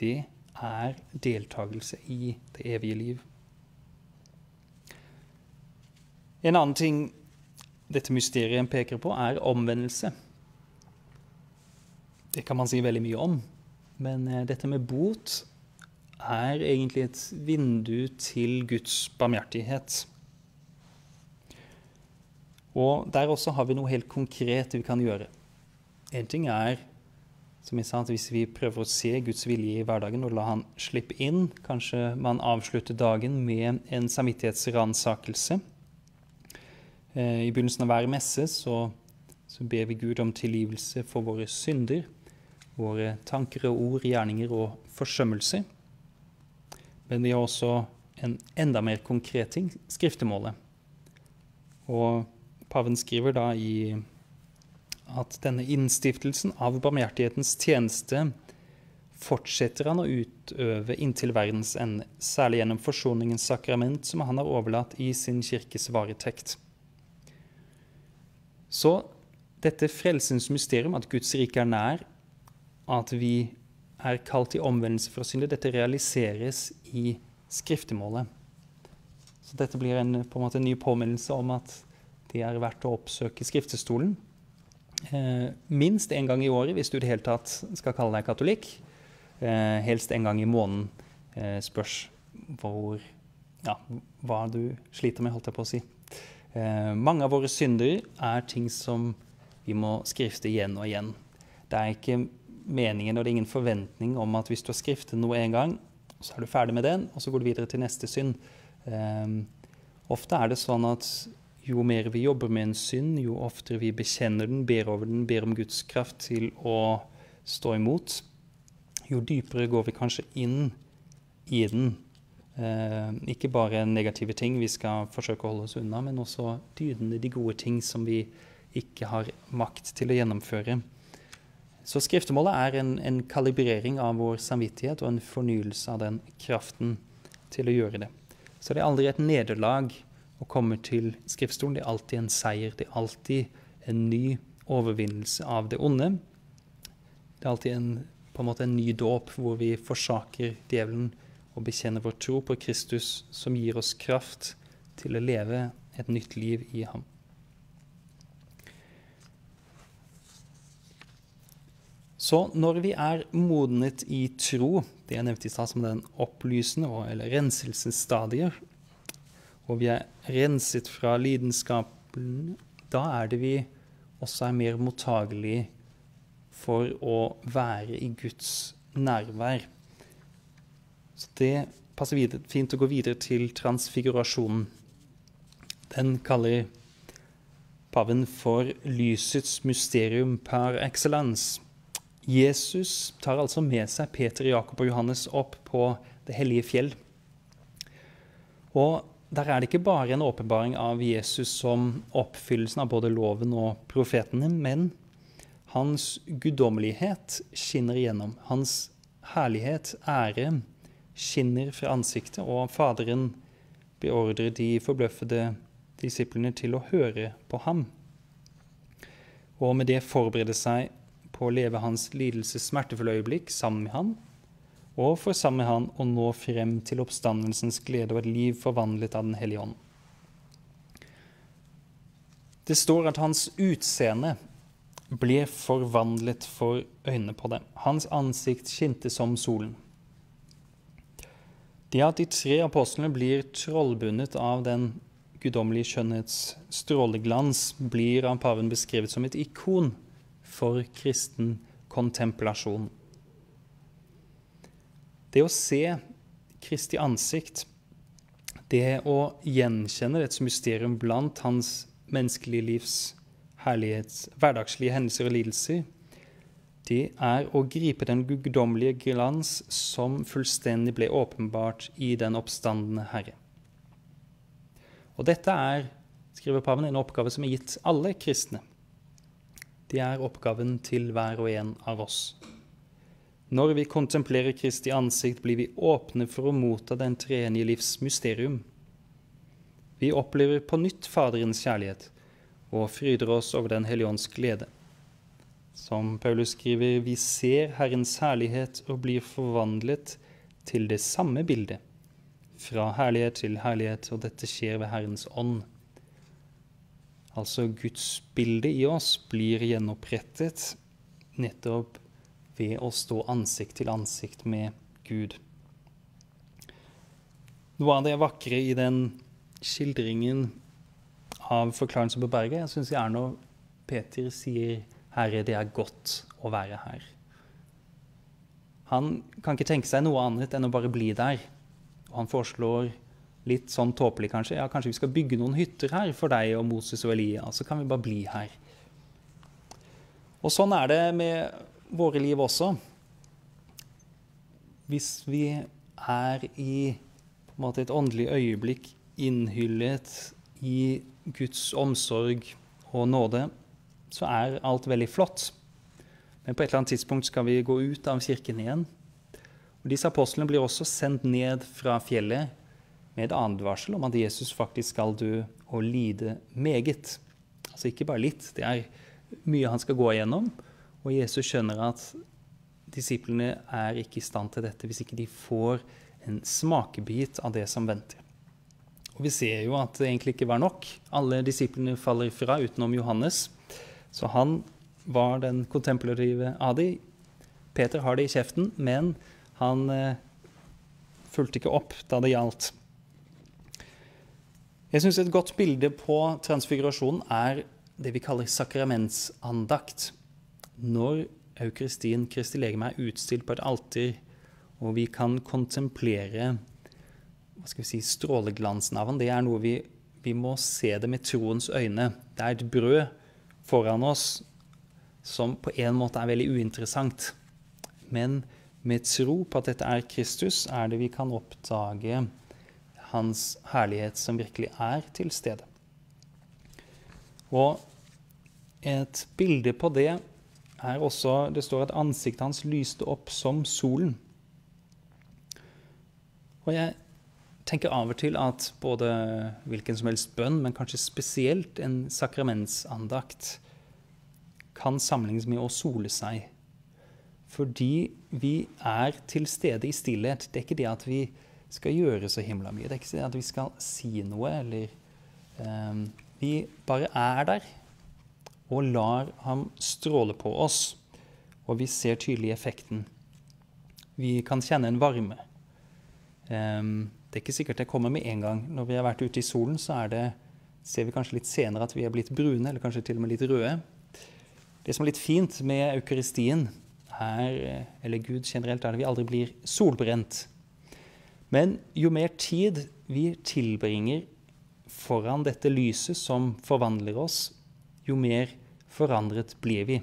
det er deltakelse i det evige liv. En annen ting dette mysteriet peker på, er omvendelse. Det kan man si veldig mye om, men eh, dette med bot er egentlig et vindu til Guds barmhjertighet. Og der også har vi noe helt konkret vi kan gjøre. En ting er som jeg sa, at hvis vi prøver å se Guds vilje i hverdagen og la Han slippe inn, kanskje man avslutter dagen med en samvittighetsransakelse. Eh, I begynnelsen av hver messe så, så, ber vi Gud om tilgivelse for våre synder, våre tanker og ord, gjerninger og forsømmelser. Men vi har også en enda mer konkret ting skriftemålet. Og paven skriver da i at denne innstiftelsen av barmhjertighetens tjeneste fortsetter han å utøve inntil verdens ende, særlig gjennom forsoningens sakrament, som han har overlatt i sin kirkes varetekt. Så dette frelsens mysterium, at Guds rike er nær, at vi er kalt til omvendelse fra synder, dette realiseres i skriftemålet. Så dette blir en, på en måte en ny påminnelse om at det er verdt å oppsøke skriftestolen eh, minst én gang i året hvis du i det hele tatt skal kalle deg katolikk. Eh, helst en gang i måneden. Eh, spørs hvor ja, hva du sliter med, holdt jeg på å si. Eh, mange av våre synder er ting som vi må skrifte igjen og igjen. Det er ikke meningen og det er ingen forventning om at hvis du har skriftet noe én gang, så er du ferdig med den, og så går du videre til neste synd. Um, ofte er det sånn at jo mer vi jobber med en synd, jo oftere vi bekjenner den, ber over den, ber om Guds kraft til å stå imot, jo dypere går vi kanskje inn i den. Eh, ikke bare negative ting vi skal forsøke å holde oss unna, men også dydene, de gode ting som vi ikke har makt til å gjennomføre. Så skriftemålet er en, en kalibrering av vår samvittighet og en fornyelse av den kraften til å gjøre det. Så det er aldri et nederlag å komme til skriftstolen, det er alltid en seier. Det er alltid en ny overvinnelse av det onde. Det er alltid en, på en måte en ny dåp hvor vi forsaker djevelen og bekjenner vår tro på Kristus, som gir oss kraft til å leve et nytt liv i ham. Så når vi er modnet i tro, det jeg nevnte i stad som den opplysende eller renselsesstadier, og vi er renset fra lidenskapen, da er det vi også er mer mottagelig for å være i Guds nærvær. Så det passer videre, fint å gå videre til transfigurasjonen. Den kaller paven for lysets mysterium par excellence. Jesus tar altså med seg Peter, Jakob og Johannes opp på det hellige fjell. Og der er det ikke bare en åpenbaring av Jesus som oppfyllelsen av både loven og profetene, men hans guddommelighet skinner igjennom. Hans herlighet, ære, skinner fra ansiktet, og Faderen beordrer de forbløffede disiplene til å høre på ham, og med det forberede seg på å leve hans lidelses smertefulle øyeblikk sammen med han, og for sammen med han å nå frem til oppstandelsens glede og et liv forvandlet av Den hellige ånd. Det står at hans utseende ble forvandlet for øynene på dem. Hans ansikt skinte som solen. Det at de tre apostlene blir trollbundet av den guddommelige skjønnhets stråleglans blir av paven beskrevet som et ikon for kristen kontemplasjon. Det å se Kristi ansikt, det å gjenkjenne dets mysterium blant hans menneskelige livs herlighets, hverdagslige hendelser og lidelser, det er å gripe den guddommelige glans som fullstendig ble åpenbart i den oppstandende Herre. Og dette er, skriver paven, en oppgave som er gitt alle kristne. Det er oppgaven til hver og en av oss. Når vi kontemplerer Kristi ansikt, blir vi åpne for å motta den treenige livs mysterium. Vi opplever på nytt Faderens kjærlighet og fryder oss over Den hellige ånds glede. Som Paulus skriver, vi ser Herrens herlighet og blir forvandlet til det samme bildet fra herlighet til herlighet, og dette skjer ved Herrens ånd. Altså Guds bilde i oss blir gjenopprettet nettopp ved å stå ansikt til ansikt med Gud. Noe av det vakre i den skildringen av forklarelsen på berget jeg syns jeg er når Peter sier 'Herre, det er godt å være her'. Han kan ikke tenke seg noe annet enn å bare bli der og han foreslår litt sånn tåpelig kanskje ja, kanskje vi skal bygge noen hytter her for deg og Moses og Elia. Så kan vi bare bli her. Og sånn er det med våre liv også. Hvis vi er i måte, et åndelig øyeblikk innhyllet i Guds omsorg og nåde, så er alt veldig flott. Men på et eller annet tidspunkt skal vi gå ut av kirken igjen. Og Disse apostlene blir også sendt ned fra fjellet med et advarsel om at Jesus faktisk skal dø og lide meget. Altså ikke bare litt, det er mye han skal gå igjennom. Og Jesus skjønner at disiplene er ikke i stand til dette hvis ikke de får en smakebit av det som venter. Og Vi ser jo at det egentlig ikke var nok. Alle disiplene faller fra utenom Johannes. Så han var den kontemplative av de. Peter har det i kjeften, men han eh, fulgte ikke opp da det gjaldt. Jeg syns et godt bilde på transfigurasjonen er det vi kaller sakramentsandakt. Når Eukristien, Kristi legeme, er utstilt på et alter, og vi kan kontemplere hva skal vi si, stråleglansen av den, det er noe vi, vi må se det med troens øyne. Det er et brød foran oss som på en måte er veldig uinteressant. Men med tro på at dette er Kristus, er det vi kan oppdage hans herlighet som virkelig er til stede. Og et bilde på det er også Det står at ansiktet hans lyste opp som solen. Og jeg tenker av og til at både hvilken som helst bønn, men kanskje spesielt en sakramentsandakt, kan sammenlignes med å sole seg fordi vi er til stede i stillhet. Det er ikke det at vi skal gjøre så himla mye. Det er ikke sånn at vi skal si noe eller um, Vi bare er der og lar ham stråle på oss. og vi ser tydelig effekten. Vi kan kjenne en varme. Um, det er ikke sikkert det kommer med en gang. Når vi har vært ute i solen, så det, ser vi kanskje litt senere at vi er blitt brune, eller kanskje til og med litt røde. Det som er litt fint med eukaristien, er, eller Gud generelt, er at vi aldri blir solbrent. Men jo mer tid vi tilbringer foran dette lyset som forvandler oss, jo mer forandret blir vi.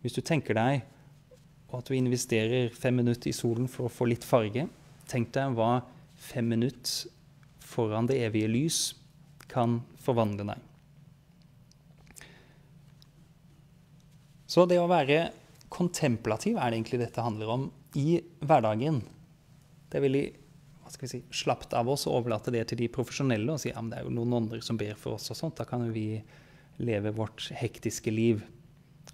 Hvis du tenker deg at du investerer fem minutter i solen for å få litt farge, tenk deg hva fem minutter foran det evige lys kan forvandle deg. Så det å være kontemplativ er det egentlig dette handler om i hverdagen. Det er veldig skal vi si, slapt av oss og overlate det til de profesjonelle og si at det er jo noen andre som ber for oss. og sånt. Da kan jo vi leve vårt hektiske liv.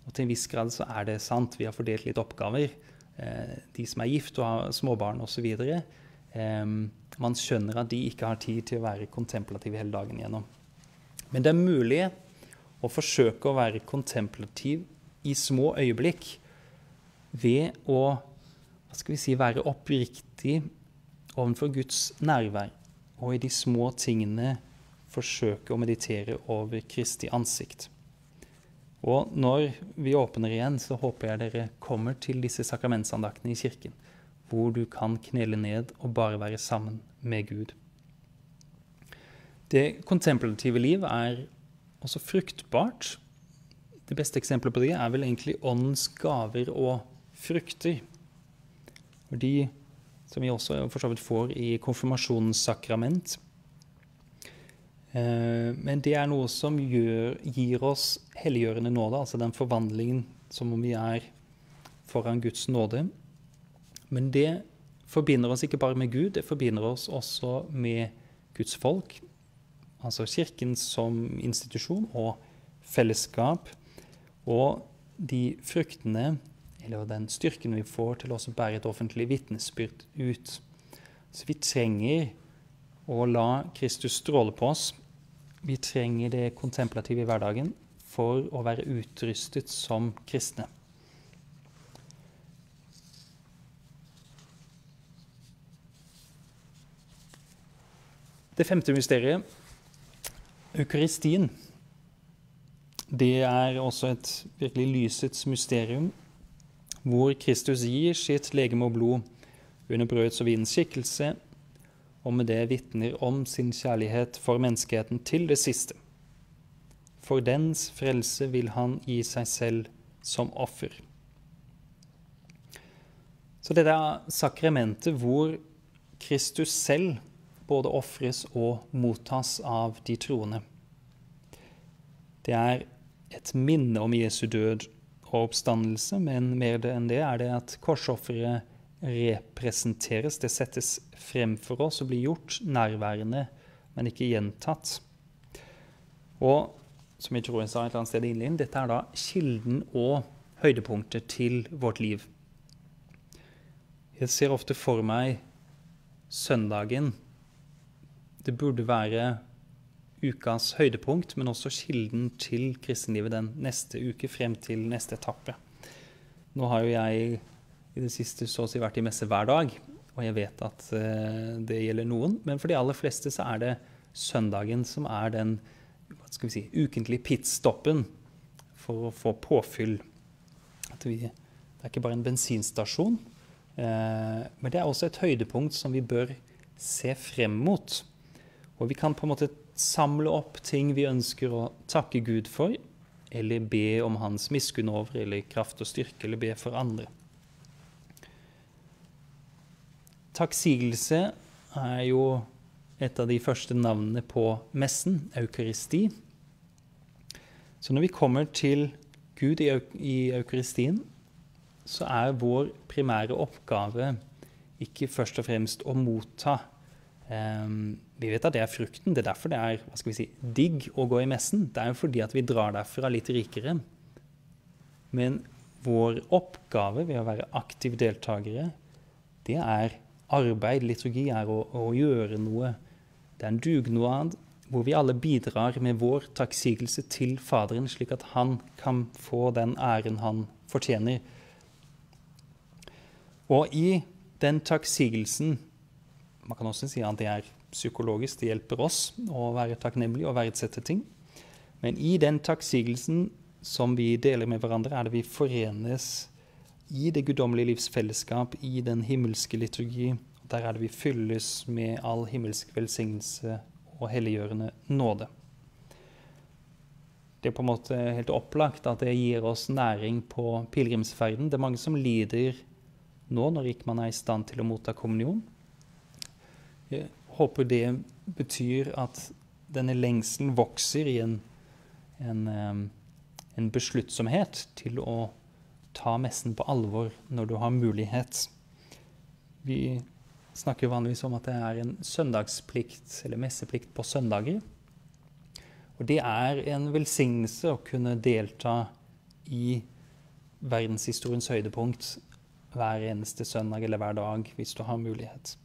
Og til en viss grad så er det sant. Vi har fordelt litt oppgaver. Eh, de som er gift og har småbarn osv. Eh, man skjønner at de ikke har tid til å være kontemplative hele dagen gjennom. Men det er mulig å forsøke å være kontemplativ i små øyeblikk ved å hva skal vi si, være oppriktig overfor Guds nærvær og i de små tingene forsøke å meditere over Kristi ansikt. Og når vi åpner igjen, så håper jeg dere kommer til disse sakramentsandaktene i kirken, hvor du kan knele ned og bare være sammen med Gud. Det kontemplative liv er også fruktbart. Det beste eksempelet på det er vel egentlig åndens gaver og frukter. De som vi også for så vidt får i konfirmasjonssakrament. Eh, men det er noe som gjør, gir oss helliggjørende nåde, altså den forvandlingen som om vi er foran Guds nåde. Men det forbinder oss ikke bare med Gud, det forbinder oss også med Guds folk. Altså Kirken som institusjon og fellesskap. Og de fruktene eller den styrken vi får til å bære et offentlig vitnesbyrd ut. Så vi trenger å la Kristus stråle på oss. Vi trenger det kontemplative i hverdagen for å være utrustet som kristne. Det femte mysteriet, eukaristien, det er også et virkelig lysets mysterium hvor Kristus gir sitt legeme og blod under brødets og vinens skikkelse, og med det vitner om sin kjærlighet for menneskeheten til det siste. For dens frelse vil han gi seg selv som offer. Så dette er sakramentet hvor Kristus selv både ofres og mottas av de troende. Det er et minne om Jesu død og oppstandelse, men mer enn det er det at korsofferet representeres. Det settes frem for oss og blir gjort nærværende, men ikke gjentatt. Og som jeg tror jeg sa et eller annet sted i innledningen, dette er da kilden og høydepunktet til vårt liv. Jeg ser ofte for meg søndagen. Det burde være ukas høydepunkt, men også kilden til kristenlivet den neste uke frem til neste etappe. Nå har jo jeg i det siste så å si vært i messe hver dag, og jeg vet at uh, det gjelder noen. Men for de aller fleste så er det søndagen som er den hva skal vi si, ukentlige pitstoppen for å få påfyll. Vi, det er ikke bare en bensinstasjon, uh, men det er også et høydepunkt som vi bør se frem mot. Og vi kan på en måte samle opp ting vi ønsker å takke Gud for, eller be om hans miskunn over, eller kraft og styrke, eller be for andre. Takksigelse er jo et av de første navnene på messen, eukaristi. Så når vi kommer til Gud i, eukaristien, så er vår primære oppgave ikke først og fremst å motta Um, vi vet at det er frukten. Det er derfor det er hva skal vi si, digg å gå i messen. Det er jo fordi at vi drar derfra litt rikere. Men vår oppgave ved å være aktive deltakere, det er arbeid. Liturgi er å, å gjøre noe. Det er en dugnad hvor vi alle bidrar med vår takksigelse til Faderen, slik at han kan få den æren han fortjener. Og i den takksigelsen Man kan også si at det er psykologisk, det hjelper oss å være takknemlige og verdsette ting. Men i den takksigelsen som vi deler med hverandre, er det vi forenes i det guddommelige livs fellesskap, i den himmelske liturgi. Der er det vi fylles med all himmelsk velsignelse og helliggjørende nåde. Det er på en måte helt opplagt at det gir oss næring på pilegrimsferden. Det er mange som lider nå når ikke man er i stand til å motta kommunion. Håper det betyr at denne lengselen vokser i en, en, en besluttsomhet til å ta messen på alvor når du har mulighet. Vi snakker vanligvis om at det er en søndagsplikt, eller messeplikt, på søndager. Og det er en velsignelse å kunne delta i verdenshistoriens høydepunkt hver eneste søndag eller hver dag, hvis du har mulighet.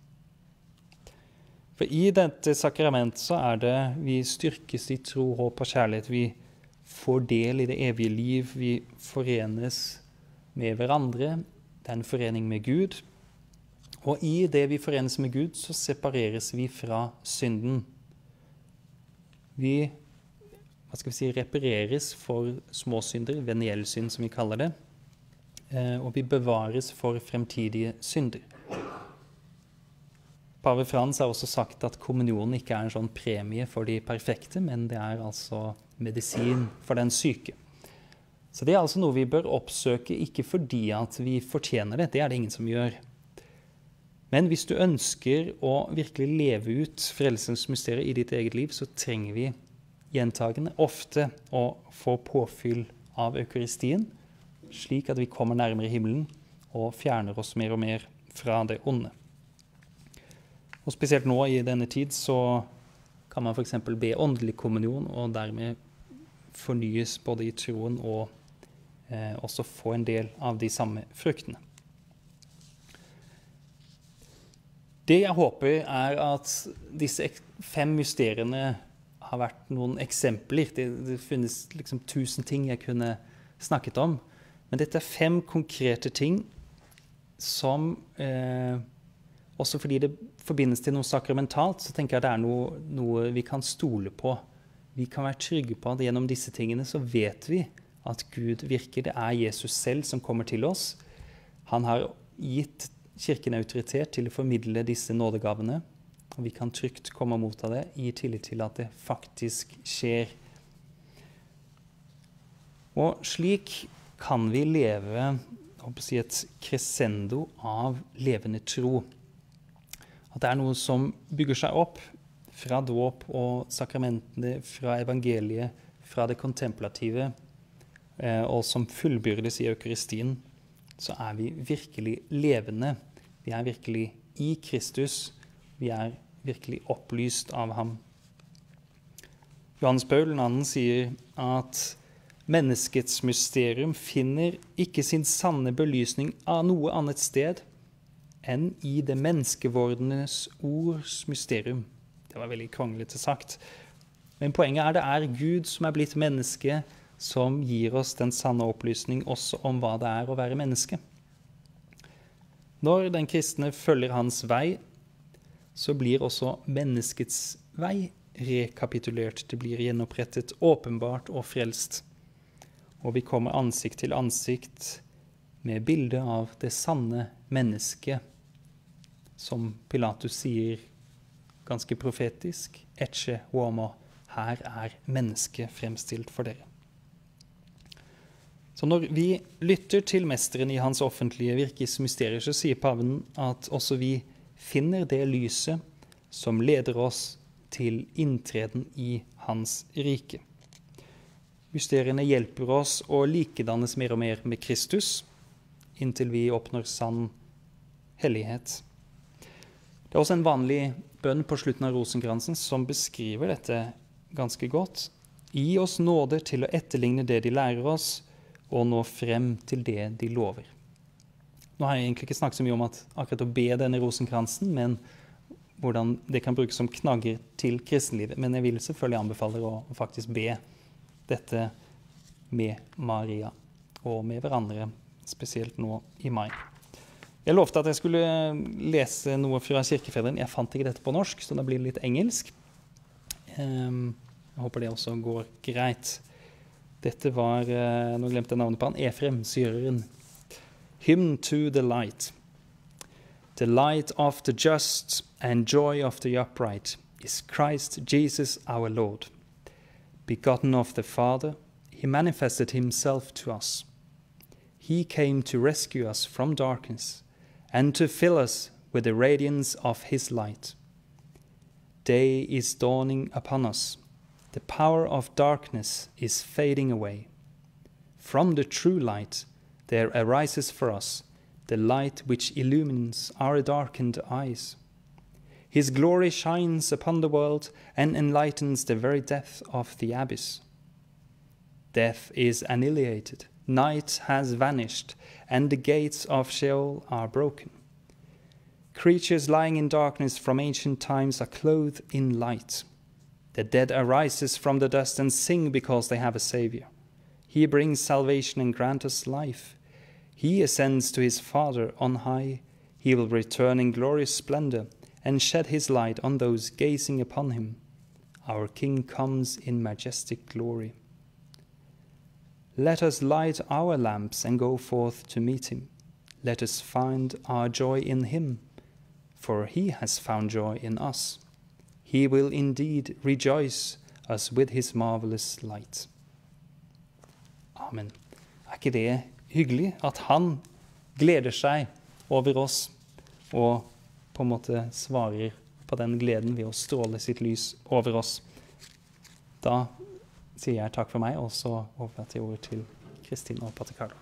For i dette sakrament så er det vi styrkes i tro, håp og kjærlighet. Vi får del i det evige liv. Vi forenes med hverandre. Det er en forening med Gud. Og i det vi forenes med Gud, så separeres vi fra synden. Vi hva skal vi si, repareres for småsynder, veniellsynd som vi kaller det. Eh, og vi bevares for fremtidige synder. Pave Frans har også sagt at kommunionen ikke er en sånn premie for de perfekte, men det er altså medisin for den syke. Så det er altså noe vi bør oppsøke, ikke fordi at vi fortjener det, det er det ingen som gjør. Men hvis du ønsker å virkelig leve ut frelsens mysterium i ditt eget liv, så trenger vi gjentagende ofte å få påfyll av eukaristien, slik at vi kommer nærmere himmelen og fjerner oss mer og mer fra det onde. Og spesielt nå i denne tid så kan man f.eks. be åndelig kommunion, og dermed fornyes både i troen og eh, også få en del av de samme fruktene. Det jeg håper, er at disse fem mysteriene har vært noen eksempler. Det, det finnes liksom tusen ting jeg kunne snakket om. Men dette er fem konkrete ting som eh, også fordi det forbindes til noe sakramentalt, så tenker jeg det er noe, noe, vi kan stole på. Vi kan være trygge på at gjennom disse tingene så vet vi at Gud virker. Det er Jesus selv som kommer til oss. Han har gitt Kirken autoritet til å formidle disse nådegavene. Og vi kan trygt komme mot av det i tillit til at det faktisk skjer. Og slik kan vi leve si, et crescendo av levende tro. At det er noe som bygger seg opp fra dåp og sakramentene, fra evangeliet, fra det kontemplative, eh, og som fullbyrdes i eukaristien, så er vi virkelig levende. Vi er virkelig i Kristus. Vi er virkelig opplyst av ham. Johannes Paul 2. sier at menneskets mysterium finner ikke sin sanne belysning av noe annet sted enn i det menneskevordenes ords mysterium. Det var veldig kronglete sagt. Men poenget er det er Gud som er blitt menneske, som gir oss den sanne opplysning også om hva det er å være menneske. Når den kristne følger hans vei, så blir også menneskets vei rekapitulert. Det blir gjenopprettet, åpenbart og frelst. Og vi kommer ansikt til ansikt med bildet av det sanne mennesket som Pilatus sier ganske profetisk, Etche homo, her er mennesket fremstilt for dere. Så når vi lytter til Mesteren i hans offentlige virkes mysterier, så sier paven at også vi finner det lyset som leder oss til inntreden i hans rike. Mysteriene hjelper oss å likedannes mer og mer med Kristus, inntil vi oppnår sann hellighet. Det er også en vanlig bønn på slutten av rosenkransen som beskriver dette ganske godt. Gi oss nåde til å etterligne det de lærer oss, og nå frem til det de lover. Nå har jeg egentlig ikke snakket så mye om at akkurat å be denne rosenkransen, men hvordan det kan brukes som knagger til kristenlivet. Men jeg vil selvfølgelig anbefale å faktisk be dette med Maria og med hverandre, spesielt nå i mai. Jeg lovte at jeg skulle lese noe fra kirkefederen. Jeg fant ikke dette på norsk, så da blir det litt engelsk. Um, jeg håper det også går greit. Dette var uh, Nå glemte jeg navnet på han. Efrem, syreren. Hymn to the light. The light of the just and joy of the upright is Christ Jesus our Lord. Begotten of the Father, he manifested himself to us. He came to rescue us from darkness and to fill us with the radiance of his light. Day is dawning upon us. The power of darkness is fading away. From the true light there arises for us the light which illumines our darkened eyes. His glory shines upon the world and enlightens the very depth of the abyss. Death is annihilated, night has vanished, and the gates of Sheol are broken. Creatures lying in darkness from ancient times are clothed in light. The dead arises from the dust and sing because they have a Saviour. He brings salvation and grants us life. He ascends to his Father on high. He will return in glorious splendor and shed his light on those gazing upon him. Our King comes in majestic glory. Let us light our lamps and go forth to meet him. Let us find our joy in him, for he has found joy in us. He will indeed rejoice us with his marvelous light. Amen. Er ikke det hyggelig at han gleder seg over oss og på en måte svarer på den gleden ved å stråle sitt lys over oss. Da sier jeg takk for meg, og så overlater jeg ordet til Kristin og Pater Carlo.